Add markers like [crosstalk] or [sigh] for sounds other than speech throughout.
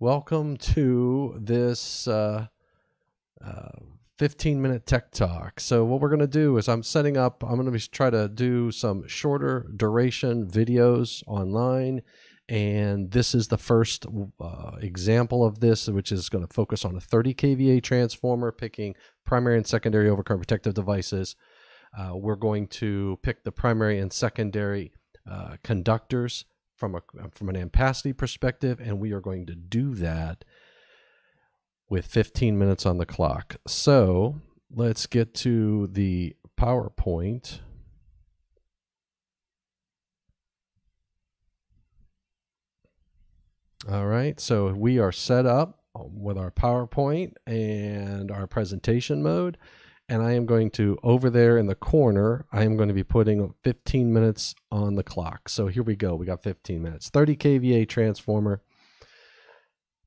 Welcome to this uh, uh, 15 minute tech talk. So, what we're going to do is I'm setting up, I'm going to try to do some shorter duration videos online. And this is the first uh, example of this, which is going to focus on a 30 kVA transformer, picking primary and secondary overcurrent protective devices. Uh, we're going to pick the primary and secondary uh, conductors from a uh, from an ampacity perspective, and we are going to do that with 15 minutes on the clock. So let's get to the PowerPoint. All right, so we are set up with our PowerPoint and our presentation mode and I am going to, over there in the corner, I am going to be putting 15 minutes on the clock. So here we go. We got 15 minutes. 30 kVA transformer.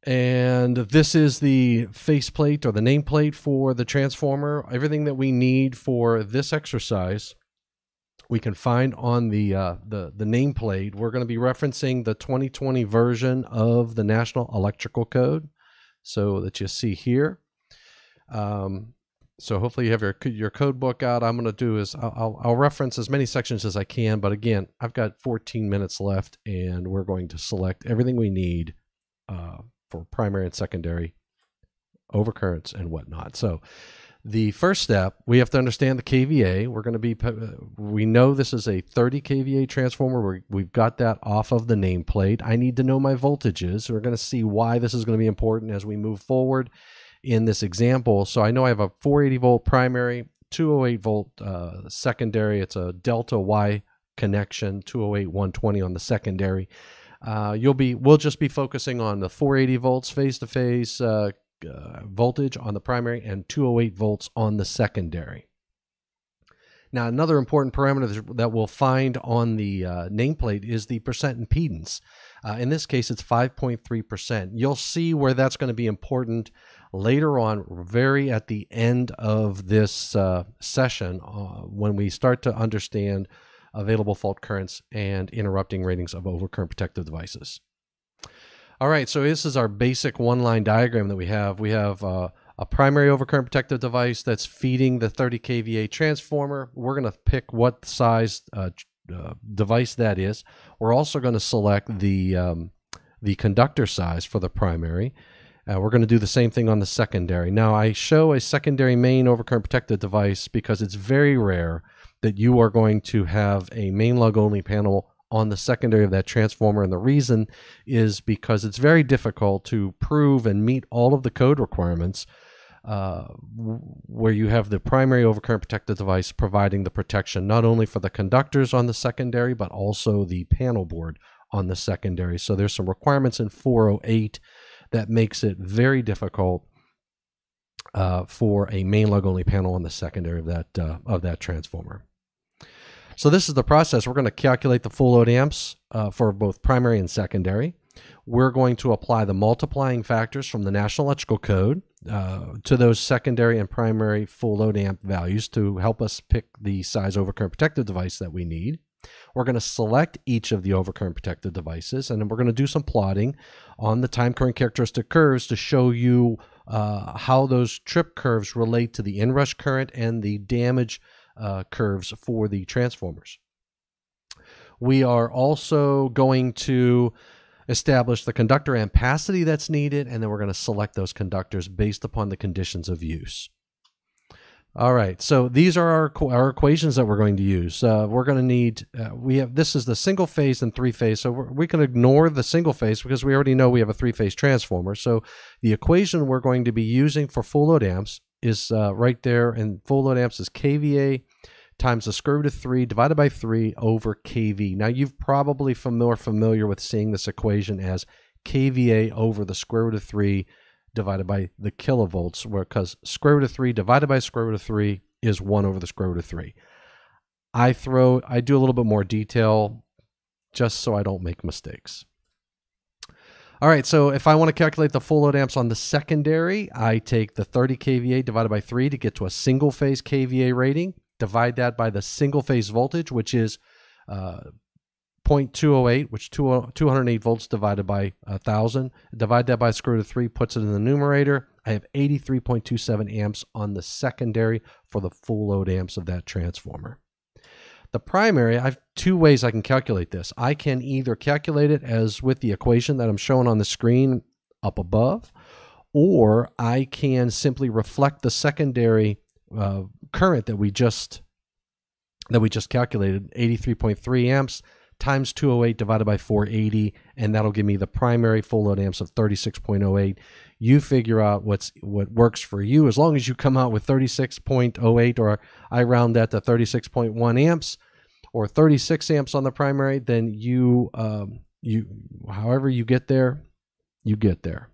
And this is the faceplate or the nameplate for the transformer. Everything that we need for this exercise, we can find on the uh, the the nameplate. We're going to be referencing the 2020 version of the National Electrical Code, so that you see here. Um, so hopefully you have your your code book out. I'm going to do is I'll, I'll reference as many sections as I can, but again, I've got 14 minutes left, and we're going to select everything we need uh, for primary and secondary overcurrents and whatnot. So the first step we have to understand the kVA. We're going to be we know this is a 30 kVA transformer. we have got that off of the nameplate. I need to know my voltages. We're going to see why this is going to be important as we move forward in this example. So I know I have a 480 volt primary, 208 volt uh, secondary. It's a delta Y connection, 208 120 on the secondary. Uh, you'll be we'll just be focusing on the 480 volts phase to phase voltage on the primary and 208 volts on the secondary. Now, another important parameter that we'll find on the uh, nameplate is the percent impedance. Uh, in this case, it's 5.3%. You'll see where that's going to be important later on, very at the end of this uh, session, uh, when we start to understand available fault currents and interrupting ratings of overcurrent protective devices. All right, so this is our basic one-line diagram that we have. We have uh, a primary overcurrent protective device that's feeding the 30 kVA transformer. We're going to pick what size uh, uh, device that is. We're also going to select the um, the conductor size for the primary. Uh, we're going to do the same thing on the secondary. Now, I show a secondary main overcurrent protected device because it's very rare that you are going to have a main lug only panel on the secondary of that transformer. And the reason is because it's very difficult to prove and meet all of the code requirements uh, where you have the primary overcurrent protective device providing the protection not only for the conductors on the secondary, but also the panel board on the secondary. So there's some requirements in 408 that makes it very difficult uh, for a main lug only panel on the secondary of that uh, of that transformer. So this is the process. We're going to calculate the full load amps uh, for both primary and secondary. We're going to apply the multiplying factors from the National Electrical Code uh, to those secondary and primary full load amp values to help us pick the size overcurrent protective device that we need. We're going to select each of the overcurrent protective devices, and then we're going to do some plotting on the time current characteristic curves to show you uh, how those trip curves relate to the inrush current and the damage uh, curves for the transformers. We are also going to establish the conductor ampacity that's needed, and then we're going to select those conductors based upon the conditions of use. All right, so these are our, our equations that we're going to use. Uh, we're going to need, uh, we have, this is the single phase and three phase. So we can ignore the single phase because we already know we have a three phase transformer. So the equation we're going to be using for full load amps is uh, right there. And full load amps is KVA times the square root of 3 divided by 3 over kV. Now you've probably more familiar with seeing this equation as kVA over the square root of 3 divided by the kilovolts, because square root of 3 divided by square root of 3 is 1 over the square root of 3. I throw, I do a little bit more detail just so I don't make mistakes. All right, so if I want to calculate the full load amps on the secondary, I take the 30 kVA divided by 3 to get to a single phase kVA rating, divide that by the single phase voltage, which is uh, 0.208, which 208 volts divided by 1,000. Divide that by square root of 3, puts it in the numerator. I have 83.27 amps on the secondary for the full load amps of that transformer. The primary, I have two ways I can calculate this. I can either calculate it as with the equation that I'm showing on the screen up above, or I can simply reflect the secondary uh, current that we just that we just calculated, 83.3 amps times 208 divided by 480, and that'll give me the primary full load amps of 36.08. You figure out what's what works for you. As long as you come out with 36.08, or I round that to 36.1 amps, or 36 amps on the primary, then you um, you however you get there, you get there.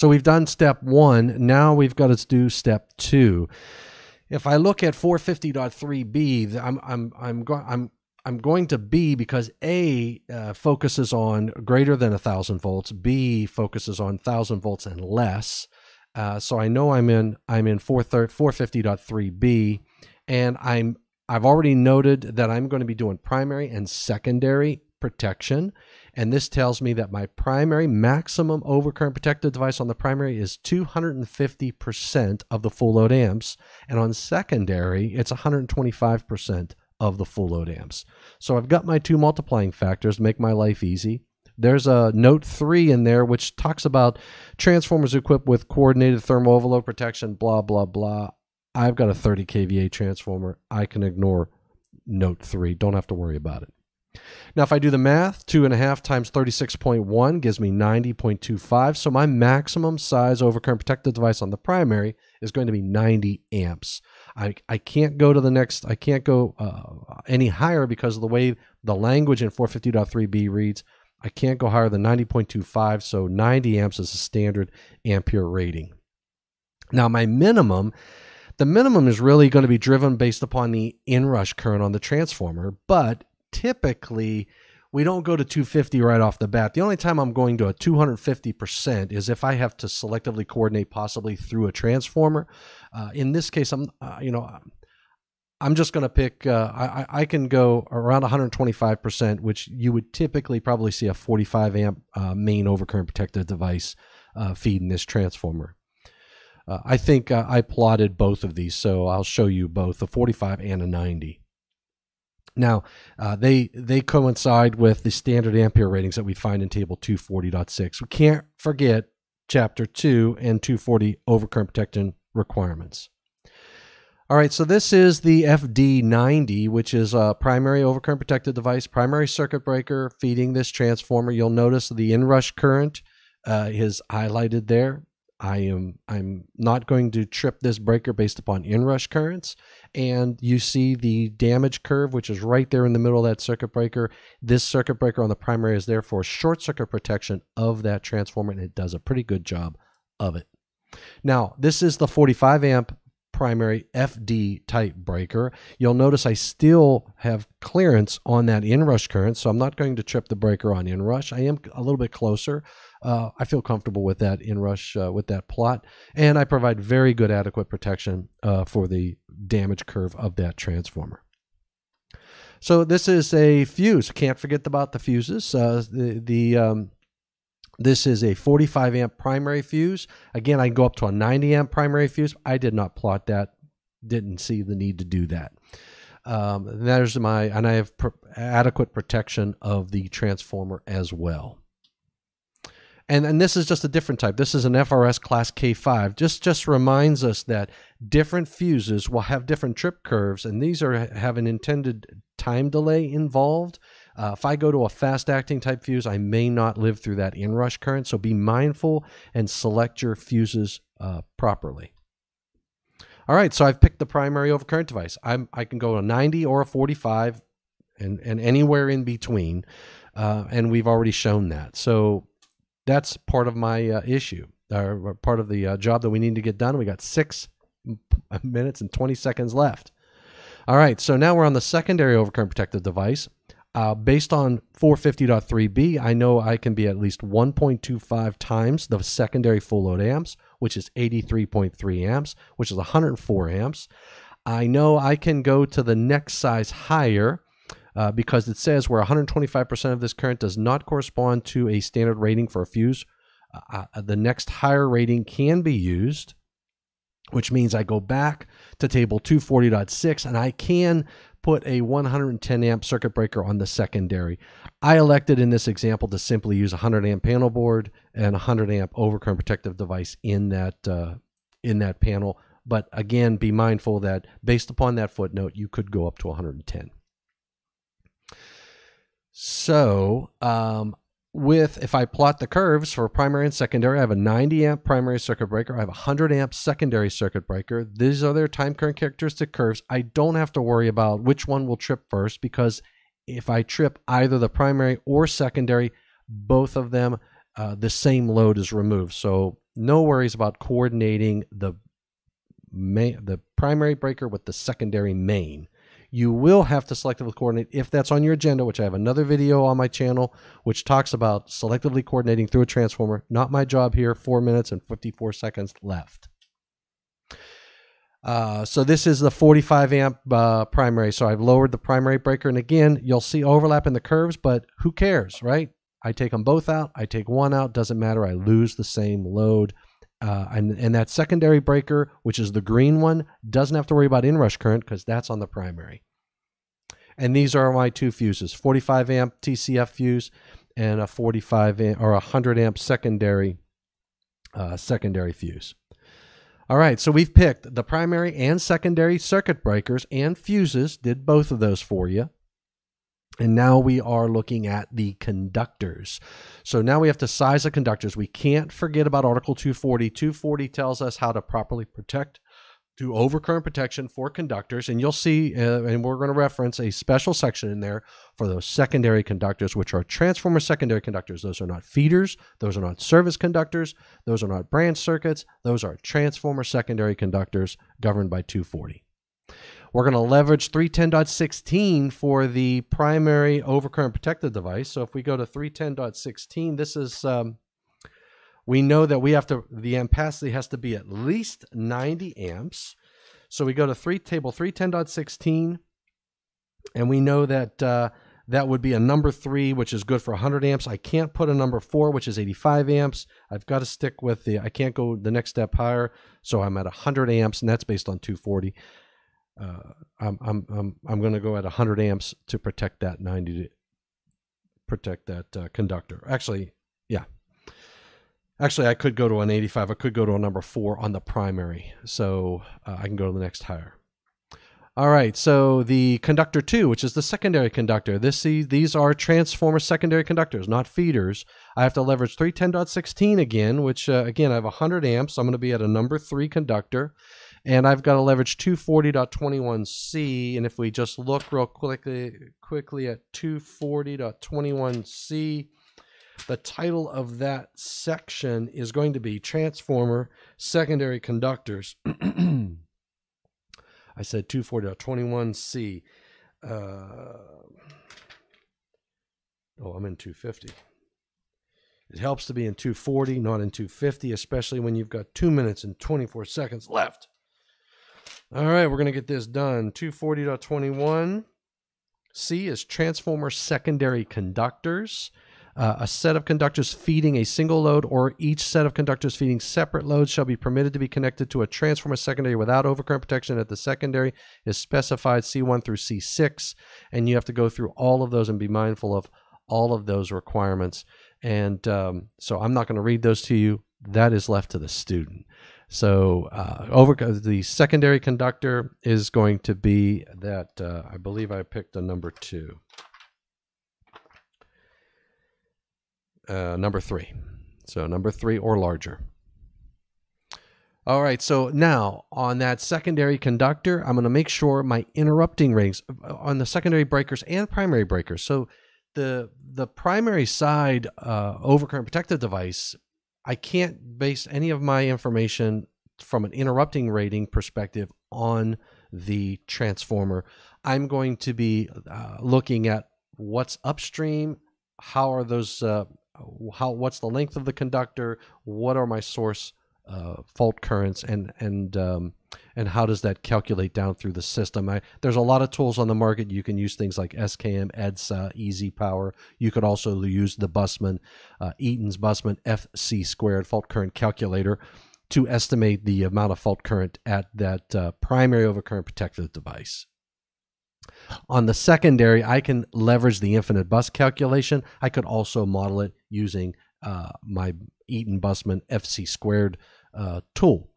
So we've done step one. Now we've got to do step two. If I look at 450.3b, I'm I'm I'm going I'm I'm going to B because A uh, focuses on greater than a thousand volts. B focuses on thousand volts and less. Uh, so I know I'm in I'm in 450.3b, and I'm I've already noted that I'm going to be doing primary and secondary protection. And this tells me that my primary maximum overcurrent protective device on the primary is 250% of the full load amps. And on secondary, it's 125% of the full load amps. So I've got my two multiplying factors to make my life easy. There's a note three in there which talks about transformers equipped with coordinated thermal overload protection, blah, blah, blah. I've got a 30 kVA transformer. I can ignore note three. Don't have to worry about it. Now, if I do the math, 2.5 times 36.1 gives me 90.25. So my maximum size overcurrent protective device on the primary is going to be 90 amps. I, I can't go to the next, I can't go uh, any higher because of the way the language in 450.3b reads. I can't go higher than 90.25. So 90 amps is a standard ampere rating. Now, my minimum the minimum is really going to be driven based upon the inrush current on the transformer, but typically we don't go to 250 right off the bat. The only time I'm going to a 250% is if I have to selectively coordinate possibly through a transformer. Uh, in this case, I'm, uh, you know, I'm just going to pick, uh, I, I can go around 125%, which you would typically probably see a 45 amp uh, main overcurrent protective device uh, feeding this transformer. Uh, I think I plotted both of these, so I'll show you both a 45 and a 90. Now, uh, they they coincide with the standard ampere ratings that we find in table 240.6. We can't forget chapter 2 and 240 overcurrent protection requirements. All right, so this is the FD90, which is a primary overcurrent protected device, primary circuit breaker feeding this transformer. You'll notice the inrush current uh, is highlighted there. I am I'm not going to trip this breaker based upon inrush currents. And you see the damage curve, which is right there in the middle of that circuit breaker. This circuit breaker on the primary is there for short circuit protection of that transformer, and it does a pretty good job of it. Now, this is the 45 amp primary FD type breaker. You'll notice I still have clearance on that inrush current, so I'm not going to trip the breaker on inrush. I am a little bit closer. Uh, I feel comfortable with that inrush, uh, with that plot, and I provide very good adequate protection uh, for the damage curve of that transformer. So this is a fuse. Can't forget about the fuses. Uh, the the um, this is a 45 amp primary fuse. Again, I can go up to a 90 amp primary fuse. I did not plot that. Didn't see the need to do that. Um, there's my, and I have adequate protection of the transformer as well. And, and this is just a different type. This is an FRS class K5. Just just reminds us that different fuses will have different trip curves, and these are have an intended time delay involved. Uh, if I go to a fast acting type fuse, I may not live through that inrush current. So be mindful and select your fuses uh, properly. All right, so I've picked the primary overcurrent device. I'm, I can go a 90 or a 45 and, and anywhere in between. Uh, and we've already shown that. So that's part of my uh, issue, or part of the uh, job that we need to get done. We got six minutes and 20 seconds left. All right, so now we're on the secondary overcurrent protective device. Uh, based on 450.3b, I know I can be at least 1.25 times the secondary full load amps, which is 83.3 amps, which is 104 amps. I know I can go to the next size higher, uh, because it says where 125% of this current does not correspond to a standard rating for a fuse, uh, uh, the next higher rating can be used, which means I go back to table 240.6 and I can put a 110 amp circuit breaker on the secondary. I elected in this example to simply use a 100 amp panel board and a 100 amp overcurrent protective device in that uh, in that panel. But again, be mindful that based upon that footnote, you could go up to 110. So, um, with if I plot the curves for primary and secondary, I have a 90 amp primary circuit breaker, I have a 100 amp secondary circuit breaker. These are their time current characteristic curves. I don't have to worry about which one will trip first because if I trip either the primary or secondary, both of them, uh, the same load is removed. So no worries about coordinating the main, the primary breaker with the secondary main. You will have to selectively coordinate if that's on your agenda, which I have another video on my channel which talks about selectively coordinating through a transformer. Not my job here. Four minutes and 54 seconds left. Uh, so this is the 45 amp uh, primary. So I've lowered the primary breaker. And again, you'll see overlap in the curves, but who cares, right? I take them both out. I take one out. Doesn't matter. I lose the same load. Uh, and, and that secondary breaker, which is the green one, doesn't have to worry about inrush current because that's on the primary. And these are my two fuses 45 amp TCF fuse and a 45 amp or a 100 amp secondary uh, secondary fuse. All right, so we've picked the primary and secondary circuit breakers and fuses, did both of those for you. And now we are looking at the conductors. So now we have to size the conductors. We can't forget about Article 240. 240 tells us how to properly protect do overcurrent protection for conductors. And you'll see, uh, and we're going to reference a special section in there for those secondary conductors, which are transformer secondary conductors. Those are not feeders, those are not service conductors, those are not branch circuits, those are transformer secondary conductors governed by 240. We're going to leverage 310.16 for the primary overcurrent protective device. So if we go to 310.16, this is um, we know that we have to, the ampacity has to be at least 90 amps. So we go to three table 310.16, and we know that uh, that would be a number three, which is good for 100 amps. I can't put a number four, which is 85 amps. I've got to stick with the, I can't go the next step higher. So I'm at 100 amps, and that's based on 240. Uh, I'm, I'm, I'm, I'm going to go at 100 amps to protect that 90, to protect that uh, conductor. Actually, yeah, Actually, I could go to an 85. I could go to a number four on the primary. So uh, I can go to the next higher. All right, so the conductor two, which is the secondary conductor. This these are transformer secondary conductors, not feeders. I have to leverage 310.16 again, which uh, again I have 100 amps. So I'm going to be at a number three conductor, and I've got to leverage 240.21c. And if we just look real quickly quickly at 240.21c, the title of that section is going to be Transformer Secondary Conductors. [clears throat] I said 240.21c. Uh, oh, I'm in 250. It helps to be in 240, not in 250, especially when you've got two minutes and 24 seconds left. All right, we're going to get this done. 240.21. C is transformer secondary conductors. Uh, a set of conductors feeding a single load or each set of conductors feeding separate loads shall be permitted to be connected to a transformer secondary without overcurrent protection at the secondary is specified C1 through C6 and you have to go through all of those and be mindful of all of those requirements. And um, so I'm not going to read those to you. That is left to the student so uh, over the secondary conductor is going to be that uh, I believe I picked a number two uh, number three. So number three or larger. All right, so now on that secondary conductor, I'm going to make sure my interrupting rings uh, on the secondary breakers and primary breakers. So the the primary side uh, overcurrent protective device, I can't base any of my information from an interrupting rating perspective on the transformer. I'm going to be uh, looking at what's upstream, how are those uh, how what's the length of the conductor, what are my source uh, fault currents, and and um, and how does that calculate down through the system? I, there's a lot of tools on the market. You can use things like SKM, EDSA, Easy Power. You could also use the Bussmann, uh, Eaton's Bussmann FC squared fault current calculator to estimate the amount of fault current at that uh, primary overcurrent protective device. On the secondary, I can leverage the infinite bus calculation. I could also model it using uh, my Eaton Bussmann FC squared uh, tool.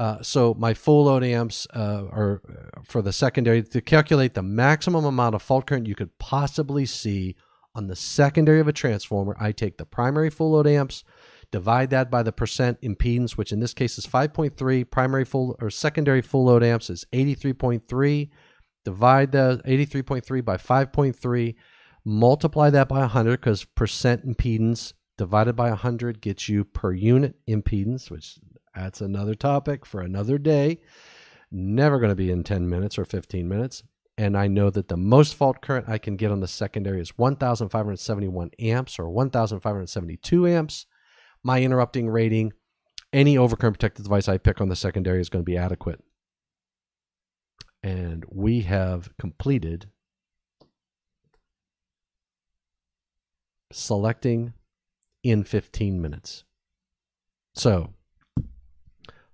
Uh, so my full load amps uh, are uh, for the secondary to calculate the maximum amount of fault current you could possibly see on the secondary of a transformer. I take the primary full load amps, divide that by the percent impedance, which in this case is 5.3. Primary full or secondary full load amps is 83.3. Divide the 83.3 by 5.3. Multiply that by 100 because percent impedance divided by 100 gets you per unit impedance, which that's another topic for another day. Never going to be in 10 minutes or 15 minutes. And I know that the most fault current I can get on the secondary is 1,571 amps or 1,572 amps. My interrupting rating, any overcurrent protected device I pick on the secondary is going to be adequate. And we have completed selecting in 15 minutes. So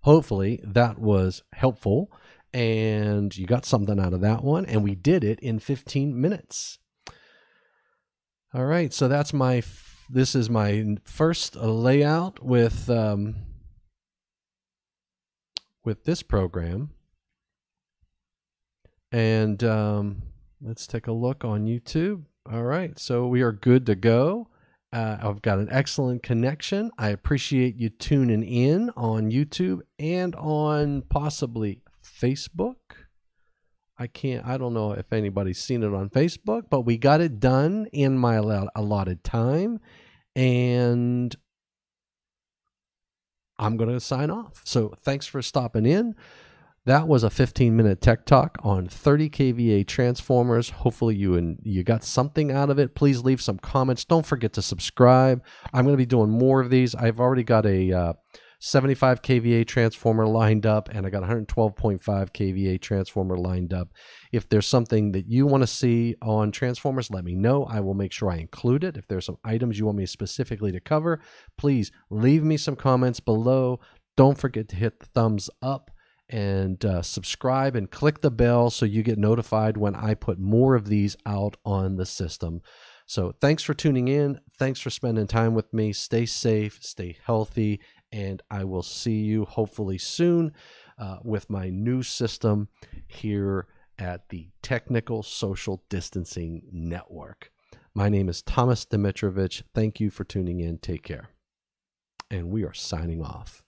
hopefully that was helpful and you got something out of that one. And we did it in 15 minutes. All right, so that's my. This is my first layout with um, with this program, and um, let's take a look on YouTube. All right, so we are good to go. Uh, I've got an excellent connection. I appreciate you tuning in on YouTube and on possibly Facebook. I can't, I don't know if anybody's seen it on Facebook, but we got it done in my allotted time. And I'm going to sign off. So thanks for stopping in. That was a 15 minute tech talk on 30 kVA transformers. Hopefully you and you got something out of it. Please leave some comments. Don't forget to subscribe. I'm going to be doing more of these. I've already got a uh, 75 kVA transformer lined up and I got 112.5 kVA transformer lined up. If there's something that you want to see on transformers, let me know. I will make sure I include it. If there's some items you want me specifically to cover, please leave me some comments below. Don't forget to hit the thumbs up and uh, subscribe and click the bell so you get notified when I put more of these out on the system. So, thanks for tuning in. Thanks for spending time with me. Stay safe, stay healthy, and I will see you hopefully soon uh, with my new system here at the Technical Social Distancing Network. My name is Thomas Domitrovich. Thank you for tuning in. Take care. And we are signing off.